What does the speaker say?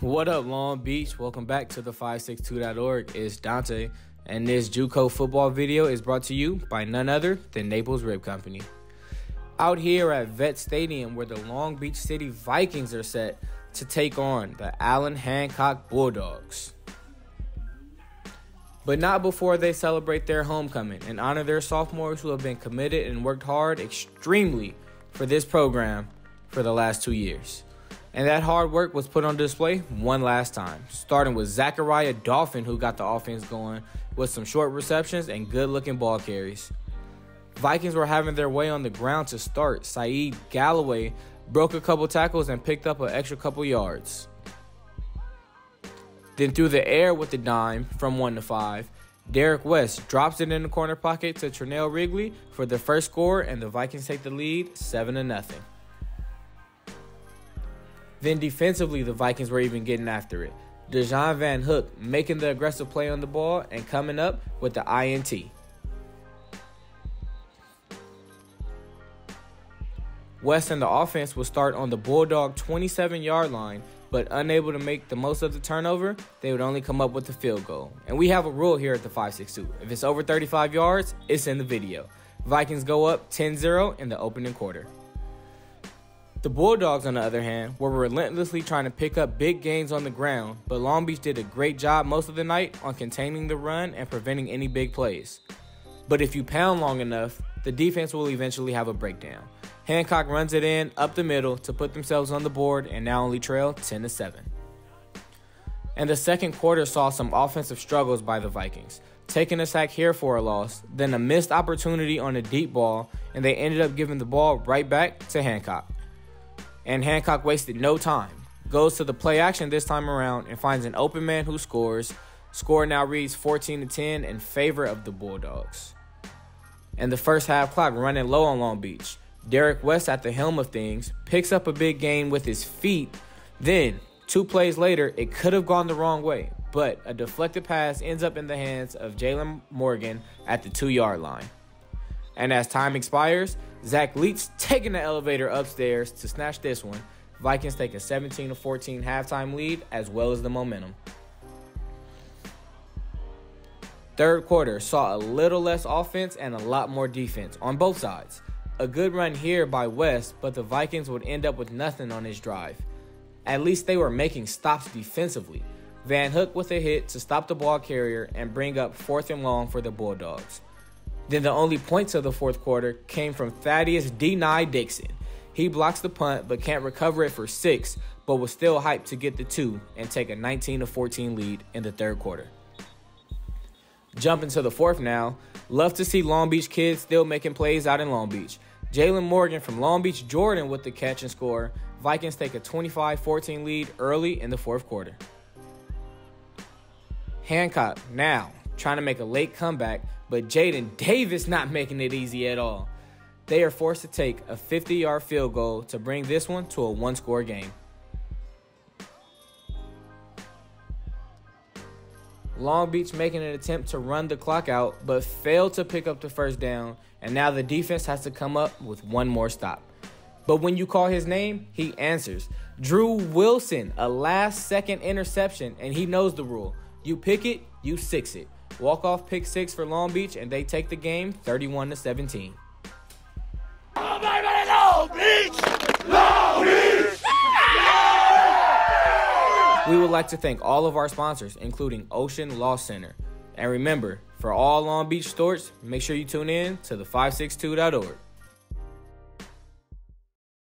What up, Long Beach? Welcome back to the 562.org. It's Dante, and this JUCO football video is brought to you by none other than Naples Rib Company. Out here at Vet Stadium, where the Long Beach City Vikings are set to take on the Allan Hancock Bulldogs. But not before they celebrate their homecoming and honor their sophomores who have been committed and worked hard extremely for this program for the last two years. And that hard work was put on display one last time, starting with Zachariah Dolphin, who got the offense going with some short receptions and good looking ball carries. Vikings were having their way on the ground to start. Saeed Galloway broke a couple tackles and picked up an extra couple yards. Then through the air with the dime from 1 to 5, Derek West drops it in the corner pocket to Trinell Wrigley for the first score, and the Vikings take the lead 7 to nothing. Then defensively, the Vikings were even getting after it. Dejan Van Hook making the aggressive play on the ball and coming up with the INT. West and the offense will start on the Bulldog 27 yard line, but unable to make the most of the turnover, they would only come up with the field goal. And we have a rule here at the 562 if it's over 35 yards, it's in the video. Vikings go up 10 0 in the opening quarter. The Bulldogs, on the other hand, were relentlessly trying to pick up big gains on the ground, but Long Beach did a great job most of the night on containing the run and preventing any big plays. But if you pound long enough, the defense will eventually have a breakdown. Hancock runs it in up the middle to put themselves on the board and now only trail 10 to 7. And the second quarter saw some offensive struggles by the Vikings, taking a sack here for a loss, then a missed opportunity on a deep ball, and they ended up giving the ball right back to Hancock and Hancock wasted no time. Goes to the play action this time around and finds an open man who scores. Score now reads 14 to 10 in favor of the Bulldogs. And the first half clock running low on Long Beach. Derek West at the helm of things picks up a big gain with his feet. Then, two plays later, it could have gone the wrong way, but a deflected pass ends up in the hands of Jalen Morgan at the two yard line. And as time expires, Zach Leach taking the elevator upstairs to snatch this one. Vikings take a 17 14 halftime lead as well as the momentum. Third quarter saw a little less offense and a lot more defense on both sides. A good run here by West, but the Vikings would end up with nothing on his drive. At least they were making stops defensively. Van Hook with a hit to stop the ball carrier and bring up fourth and long for the Bulldogs. Then the only points of the fourth quarter came from Thaddeus Deny Dixon. He blocks the punt but can't recover it for six, but was still hyped to get the two and take a 19 14 lead in the third quarter. Jumping to the fourth now, love to see Long Beach kids still making plays out in Long Beach. Jalen Morgan from Long Beach Jordan with the catch and score. Vikings take a 25 14 lead early in the fourth quarter. Hancock now trying to make a late comeback, but Jaden Davis not making it easy at all. They are forced to take a 50 yard field goal to bring this one to a one score game. Long Beach making an attempt to run the clock out, but failed to pick up the first down, and now the defense has to come up with one more stop. But when you call his name, he answers. Drew Wilson, a last second interception, and he knows the rule. You pick it, you six it. Walk off pick six for Long Beach, and they take the game 31 to 17. Long Beach! Long Beach! We would like to thank all of our sponsors, including Ocean Law Center. And remember, for all Long Beach sports, make sure you tune in to the 562.org.